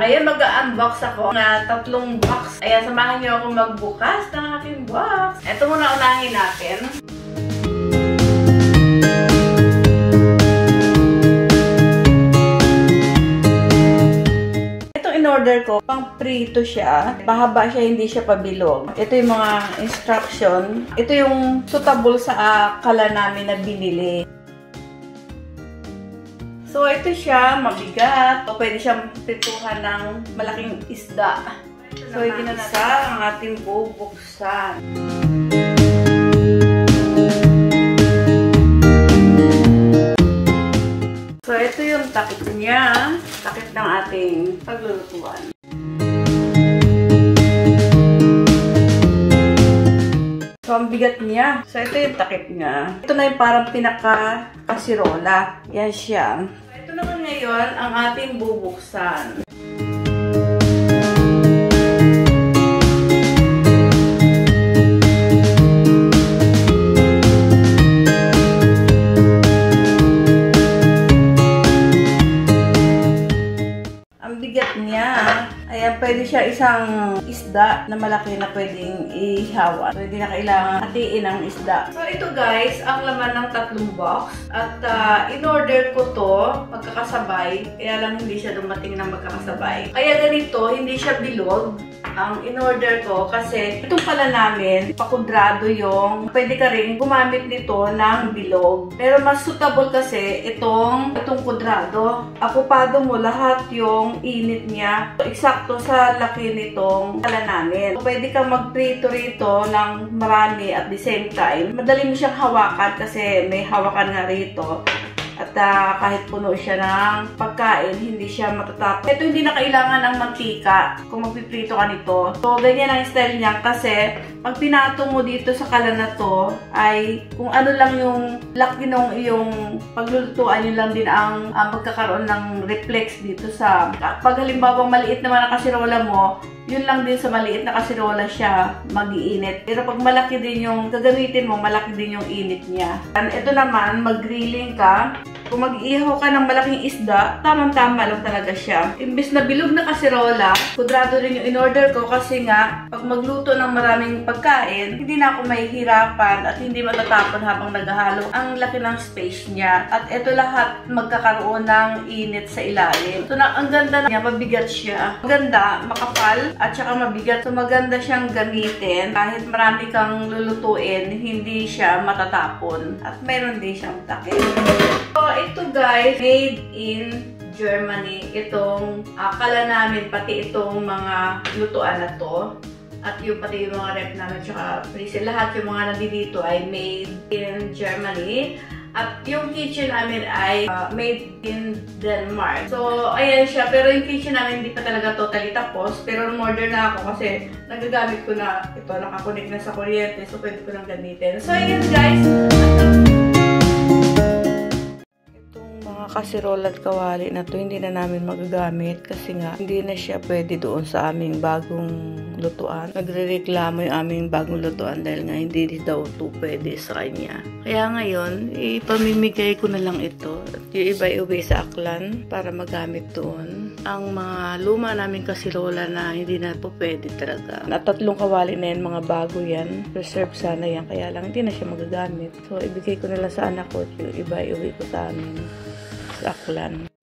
mag-unbox ako na tatlong box. Ayan, samahan niyo ako magbukas ng aking box. Ito muna unahin natin. In-order ko, pang prito siya. Pahaba siya, hindi siya pabilog. Ito yung mga instruction. Ito yung suitable sa uh, kala namin na binili. So, ito siya, mabigat. O, pwede siyang prituhan ng malaking isda. So, ito na isa ang ating bubuksan. So, ito yung takip niya. Takip ng ating paglulutuan. So, ang bigat niya. So, ito yung takip niya. Ito na yung parang pinaka-kasirola. Yan siya. Ngayon ang ating bubuksan. Bigat niya. Ayan, pwede siya isang isda na malaki na pwedeng. So, hindi na kailangan hatiin ang isda. So, ito guys, ang laman ng tatlong box. At uh, in-order ko to magkakasabay. Kaya lang hindi siya dumating na magkakasabay. Kaya ganito, hindi siya bilog ang in-order ko kasi itong pala namin, pakudrado yung pwede ka rin gumamit nito ng bilog. Pero mas suitable kasi itong itong kudrado. Akupado mo lahat yung init niya. Eksakto sa laki nitong pala namin. Pwede kang magprito rito ng marami at the same time. Madali mo siyang hawakan kasi may hawakan nga rito. Uh, kahit puno siya ng pagkain, hindi siya matatapos. Ito hindi na kailangan ng mantika kung magpiprito ka nito. So, ganyan ang style niya kasi pag pinato mo dito sa kala na to, ay kung ano lang yung laki ng iyong paglulutuan, yun lang din ang, ang magkakaroon ng reflex dito sa... Pag halimbawa maliit naman ang kasirola mo, yun lang din sa maliit na kasirola siya mag-iinit. Pero pag malaki din yung gagamitin mo, malaki din yung init niya. And ito naman, mag-grilling ka. Kung mag-iihaw ka ng malaking isda, tamang-tama lang talaga siya. Imbis na bilog na kasirola, kudrado rin yung in-order ko kasi nga, pag magluto ng maraming pagkain, hindi na ako mahihirapan at hindi matatapon habang naghahalo. Ang laki ng space niya. At ito lahat magkakaroon ng init sa ilalim. So, na, ang ganda niya, mabigat siya. Maganda, makapal, at saka mabigat. So, maganda siyang gamitin. Kahit marami kang lulutuin, hindi siya matatapon. At meron din siyang takip. Guys, made in Germany. Itong akala namin, pati itong mga lutuan na to. At yung pati yung mga rep namin, tsaka freezer. Lahat yung mga nandito ay made in Germany. At yung kitchen namin ay uh, made in Denmark. So, ayan siya. Pero yung kitchen namin hindi pa talaga totally tapos. Pero order na ako kasi nagagamit ko na ito. Nakakunik na sa kuryente. So, pwede ko nang gamitin. So, ayan guys. Kasirola at kawali na to hindi na namin magagamit kasi nga hindi na siya pwede doon sa aming bagong lutuan. Nagre-reklamo yung aming bagong lutuan dahil nga hindi daw to pwede sa kanya. Kaya ngayon, ipamimigay ko na lang ito. At yung iba iuwi sa aklan para magamit doon. Ang mga luma namin kasirola na hindi na po pwede talaga. Na tatlong kawali na yan, mga bago yan. Reserve sana yan. Kaya lang hindi na siya magagamit. So, ibigay ko na lang sa anak ko at yung iba iuwi ko sa amin. Aklan.